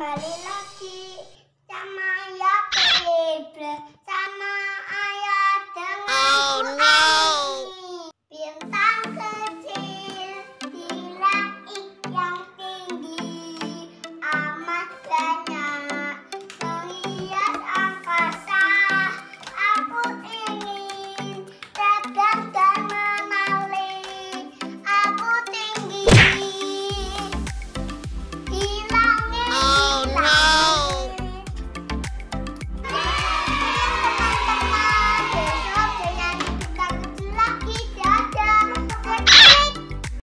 Marilaki, lucky.